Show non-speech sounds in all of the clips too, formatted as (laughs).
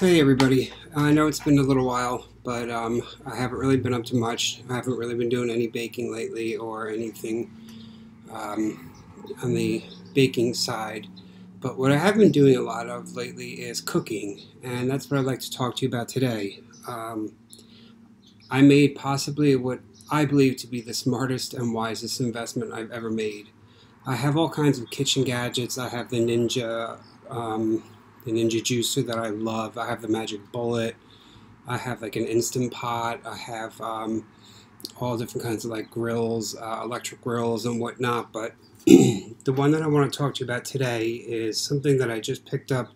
Hey everybody, I know it's been a little while, but um, I haven't really been up to much. I haven't really been doing any baking lately or anything um, on the baking side. But what I have been doing a lot of lately is cooking, and that's what I'd like to talk to you about today. Um, I made possibly what I believe to be the smartest and wisest investment I've ever made. I have all kinds of kitchen gadgets. I have the Ninja um, the Ninja Juicer that I love. I have the Magic Bullet. I have like an Instant Pot. I have um, all different kinds of like grills, uh, electric grills, and whatnot. But (clears throat) the one that I want to talk to you about today is something that I just picked up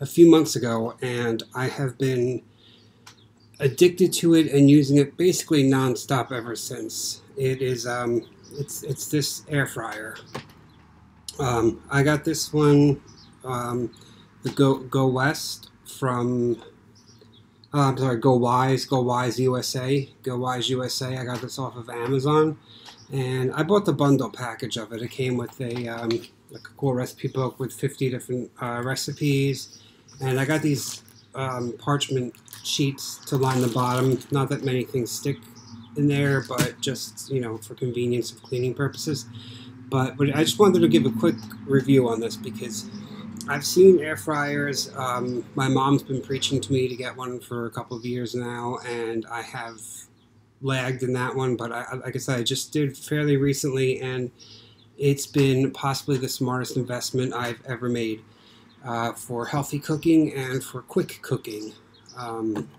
a few months ago, and I have been addicted to it and using it basically nonstop ever since. It is um, it's it's this air fryer. Um, I got this one. Um, the Go Go West from. Uh, I'm sorry, Go Wise, Go Wise USA, Go Wise USA. I got this off of Amazon, and I bought the bundle package of it. It came with a um, like a cool recipe book with 50 different uh, recipes, and I got these um, parchment sheets to line the bottom. Not that many things stick in there, but just you know for convenience of cleaning purposes. But, but I just wanted to give a quick review on this because I've seen air fryers. Um, my mom's been preaching to me to get one for a couple of years now, and I have lagged in that one. But I, like I said, I just did fairly recently, and it's been possibly the smartest investment I've ever made uh, for healthy cooking and for quick cooking. Um,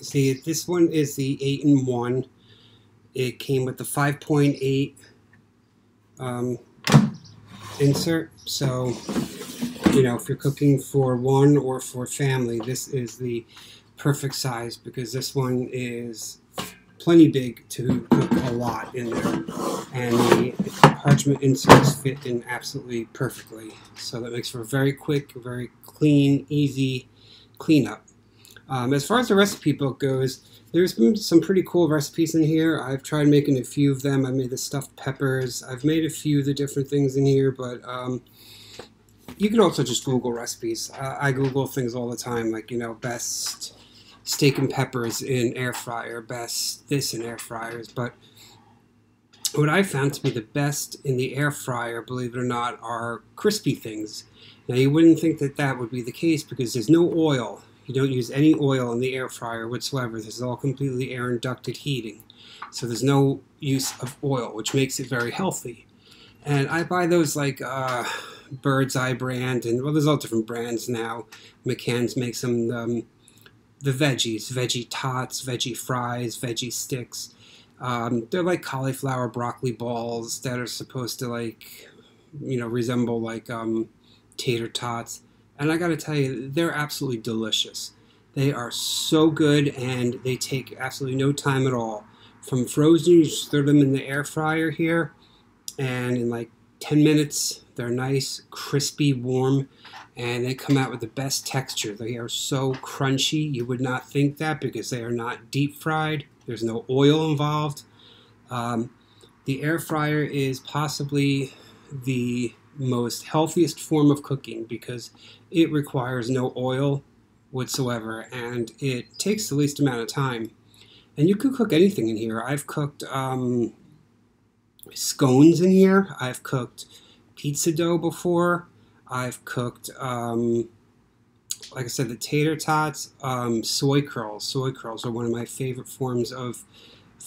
see, this one is the 8 in 1. It came with the 5.8 um, insert, so you know, if you're cooking for one or for family, this is the perfect size because this one is plenty big to cook a lot in there. And the parchment inserts fit in absolutely perfectly. So that makes for a very quick, very clean, easy cleanup. Um, as far as the recipe book goes, there's been some pretty cool recipes in here. I've tried making a few of them. I made the stuffed peppers. I've made a few of the different things in here, but um, you can also just Google recipes. Uh, I Google things all the time, like you know, best steak and peppers in air fryer, best this in air fryers. But what I found to be the best in the air fryer, believe it or not, are crispy things. Now you wouldn't think that that would be the case because there's no oil. You don't use any oil in the air fryer whatsoever. This is all completely air inducted heating. So there's no use of oil, which makes it very healthy. And I buy those like uh, Bird's Eye brand, and well, there's all different brands now. McCann's makes them um, the veggies, veggie tots, veggie fries, veggie sticks. Um, they're like cauliflower broccoli balls that are supposed to like, you know, resemble like um, tater tots. And I got to tell you, they're absolutely delicious. They are so good, and they take absolutely no time at all. From frozen, you just throw them in the air fryer here, and in like 10 minutes. They're nice, crispy, warm, and they come out with the best texture. They are so crunchy. You would not think that because they are not deep fried. There's no oil involved. Um, the air fryer is possibly the most healthiest form of cooking because it requires no oil whatsoever and it takes the least amount of time. And you can cook anything in here. I've cooked um, scones in here. I've cooked pizza dough before. I've cooked, um, like I said, the tater tots, um, soy curls. Soy curls are one of my favorite forms of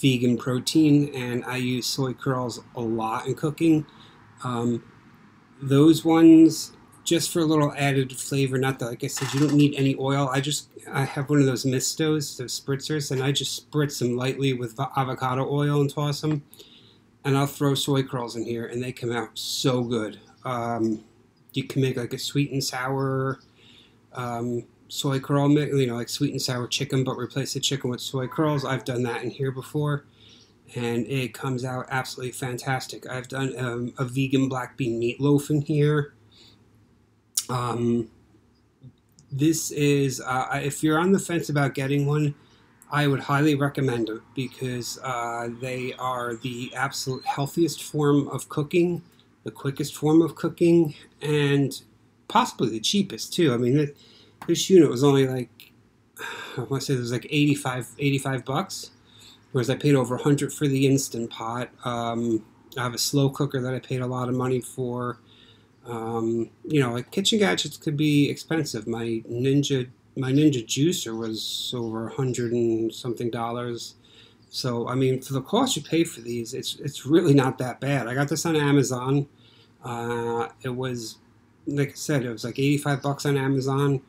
vegan protein, and I use soy curls a lot in cooking. Um, those ones, just for a little added flavor, not that, like I said, you don't need any oil. I just, I have one of those mistos, those spritzers, and I just spritz them lightly with avocado oil and toss them and I'll throw soy curls in here, and they come out so good. Um, you can make like a sweet and sour um, soy curl mix, you know, like sweet and sour chicken, but replace the chicken with soy curls. I've done that in here before, and it comes out absolutely fantastic. I've done um, a vegan black bean meatloaf in here. Um, this is, uh, if you're on the fence about getting one, I would highly recommend them because uh, they are the absolute healthiest form of cooking, the quickest form of cooking, and possibly the cheapest too. I mean, this unit was only like I want to say it was like 85, 85 bucks, whereas I paid over 100 for the Instant Pot. Um, I have a slow cooker that I paid a lot of money for. Um, you know, like kitchen gadgets could be expensive. My Ninja, my Ninja juicer was over a hundred and something dollars. So I mean, for the cost you pay for these, it's it's really not that bad. I got this on Amazon. Uh, it was, like I said, it was like eighty-five bucks on Amazon.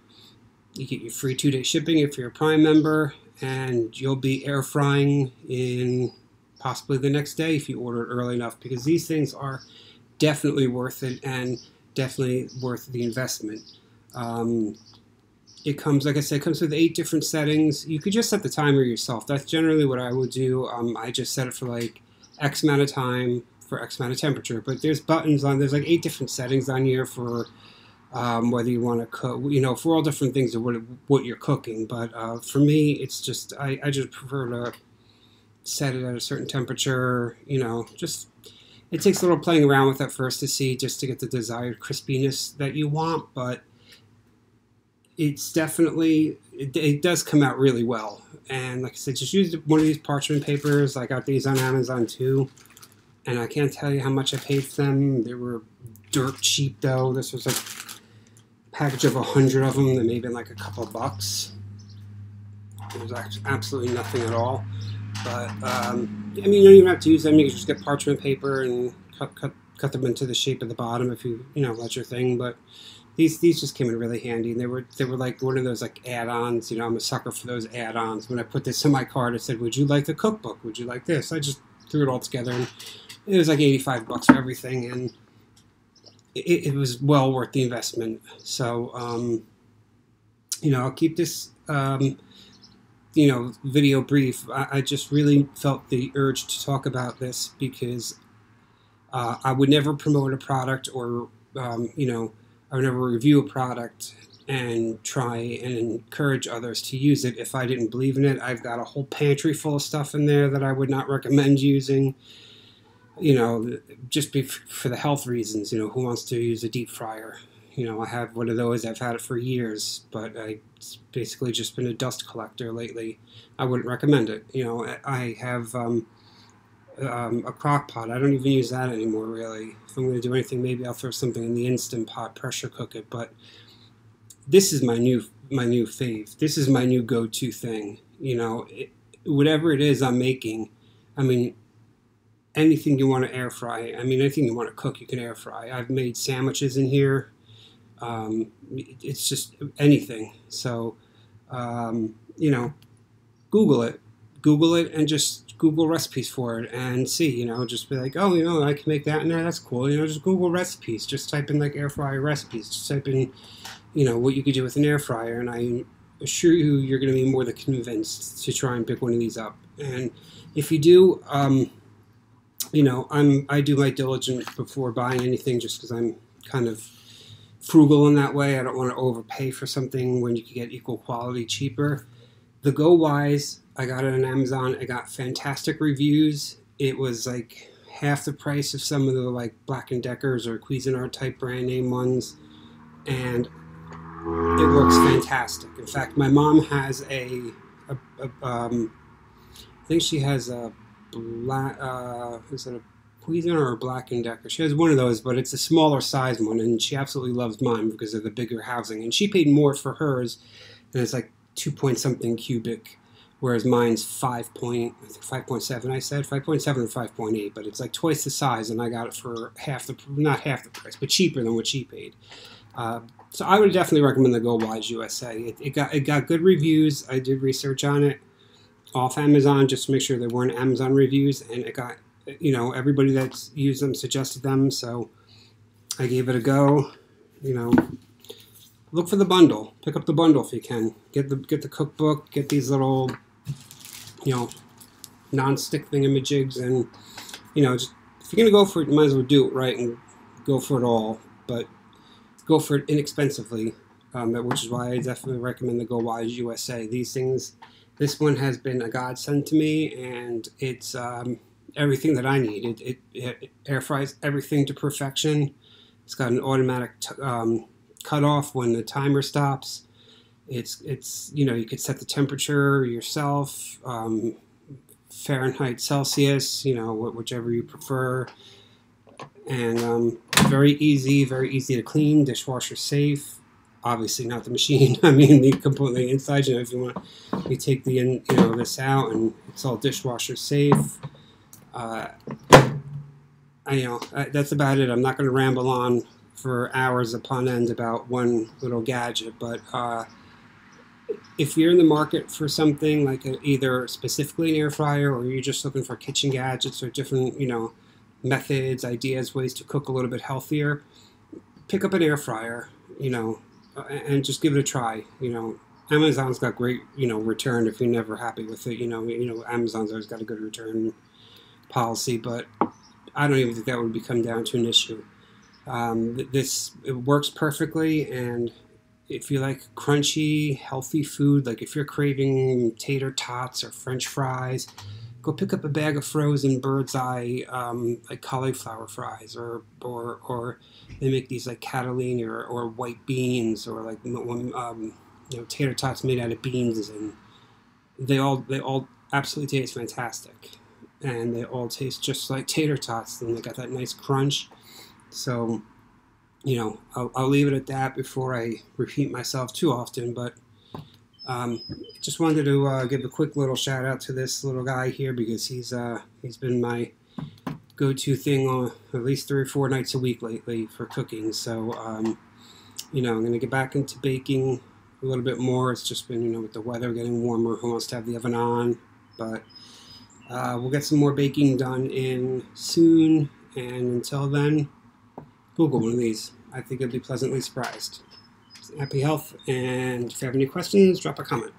You get your free two-day shipping if you're a Prime member, and you'll be air frying in possibly the next day if you order it early enough because these things are definitely worth it and definitely worth the investment. Um, it comes, like I said, it comes with eight different settings. You could just set the timer yourself. That's generally what I would do. Um, I just set it for like X amount of time for X amount of temperature. But there's buttons on. There's like eight different settings on here for um, whether you want to cook. You know, for all different things of what what you're cooking. But uh, for me, it's just I, I just prefer to set it at a certain temperature. You know, just it takes a little playing around with at first to see just to get the desired crispiness that you want, but it's definitely it, it, does come out really well. And like I said, just use one of these parchment papers. I got these on Amazon too, and I can't tell you how much I paid for them. They were dirt cheap though. This was a package of a hundred of them. They may have been like a couple bucks. It was absolutely nothing at all. But um, I mean, you don't even have to use them. You can just get parchment paper and cut, cut, cut them into the shape of the bottom if you you know that's your thing. But these these just came in really handy, and they were they were like one of those like add-ons. You know, I'm a sucker for those add-ons. When I put this in my card, I said, "Would you like a cookbook? Would you like this?" I just threw it all together, and it was like 85 bucks for everything, and it, it was well worth the investment. So, um, you know, I'll keep this. Um, you know, video brief. I, I, just really felt the urge to talk about this because uh, I would never promote a product or, um, you know, I would never review a product and try and encourage others to use it if I didn't believe in it. I've got a whole pantry full of stuff in there that I would not recommend using. You know, just be for the health reasons. You know, who wants to use a deep fryer? You know, I have one of those. I've had it for years, but I, basically just been a dust collector lately. I wouldn't recommend it. You know, I have um, um, a crock pot. I don't even use that anymore, really. If I'm going to do anything, maybe I'll throw something in the instant pot, pressure cook it. But this is my new my new fave. This is my new go-to thing. You know, it, whatever it is I'm making. I mean, anything you want to air fry. I mean, anything you want to cook, you can air fry. I've made sandwiches in here. Um, it's just anything. So, um, you know, Google it. Google it and just Google recipes for it and see, you know, just be like, oh, you know, I can make that and that. That's cool. You know, just Google recipes. Just type in like air fryer recipes. Just type in, you know, what you could do with an air fryer. And I assure you, you're going to be more than convinced to try and pick one of these up. And if you do, um, you know, I'm I do my diligence before buying anything just because I'm kind of frugal in that way. I don't want to overpay for something when you can get equal quality cheaper. The Go Wise, I got it on Amazon. I got fantastic reviews. It was like half the price of some of the like Black and Deckers or Cuisinart type brand name ones, and it works fantastic. In fact, my mom has a, a, a um, I think she has a black, uh, is it a Cuisinart or a Black and Decker. She has one of those, but it's a smaller size one, and she absolutely loves mine because of the bigger housing. And she paid more for hers, and it's like two point something cubic, whereas mine's five point, five point seven. I said five point seven or five point eight, but it's like twice the size, and I got it for half the not half the price, but cheaper than what she paid. Uh, so I would definitely recommend the Go Wise USA. It, it got it got good reviews. I did research on it off Amazon just to make sure there weren't Amazon reviews, and it got you know, everybody that's used them suggested them, so I gave it a go. You know, look for the bundle. Pick up the bundle if you can. Get the get the cookbook. Get these little, you know, non-stick thingamajigs, and you know, just, if you're gonna go for it, you might as well do it right and go for it all. But go for it inexpensively, um, which is why I definitely recommend the Go Wise USA. These things, this one has been a godsend to me, and it's um, everything that I need. It, it, it, air fries everything to perfection. It's got an automatic t- um, cutoff when the timer stops. It's it's you know you could set the temperature yourself, um, Fahrenheit, Celsius, you know whichever you prefer, and um, very easy, very easy to clean, dishwasher safe. Obviously not the machine. (laughs) I mean the completely inside. You know if you want, you take the in, you know this out and it's all dishwasher safe. Uh, I, you know that's about it. I'm not going to ramble on for hours upon end about one little gadget, but uh, if you're in the market for something like a, either specifically an air fryer or you're just looking for kitchen gadgets or different, you know, methods, ideas, ways to cook a little bit healthier, pick up an air fryer, you know, and just give it a try. You know, Amazon's got great, you know, return if you're never happy with it. You know, you know, Amazon's always got a good return policy, but I don't even think that would become down to an issue. Um, this it works perfectly, and if you like crunchy, healthy food, like if you're craving tater tots or French fries, go pick up a bag of frozen bird's eye um, like cauliflower fries, or or or they make these like cannellini or, or white beans, or like um, you know tater tots made out of beans, and they all they all absolutely taste fantastic, and they all taste just like tater tots, and they got that nice crunch so, you know, I'll, I'll leave it at that before I repeat myself too often. But um, just wanted to uh, give a quick little shout out to this little guy here because he's uh, he's been my go-to thing on at least three or four nights a week lately for cooking. So, um, you know, I'm going to get back into baking a little bit more. It's just been, you know, with the weather getting warmer, who wants to have the oven on? But uh, we'll get some more baking done in soon. And until then, Google one of these. I think you'll be pleasantly surprised. Happy health, and if you have any questions, drop a comment.